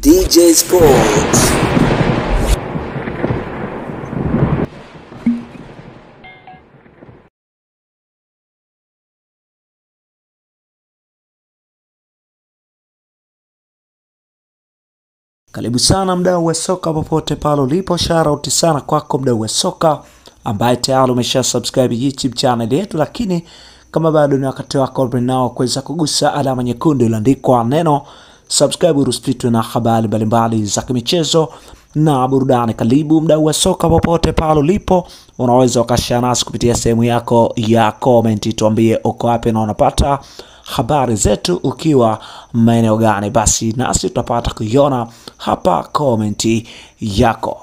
DJ Sports. Karibu sana mdau wa soka popote pale ulipo, shout sana kwako mdau wa soka ambaye tayari umesha subscribe YouTube channel yetu, lakini kama bado ni wakati wako nao kuweza kugusa alama nyekundu iliyoandikwa neno subscribe, usipitwe na habari mbalimbali za kimichezo na burudani. Karibu mdau wa soka popote pale ulipo, unaweza ukashare nasi kupitia sehemu yako ya comment, tuambie uko wapi na unapata habari zetu ukiwa maeneo gani, basi nasi tutapata kuiona hapa komenti yako.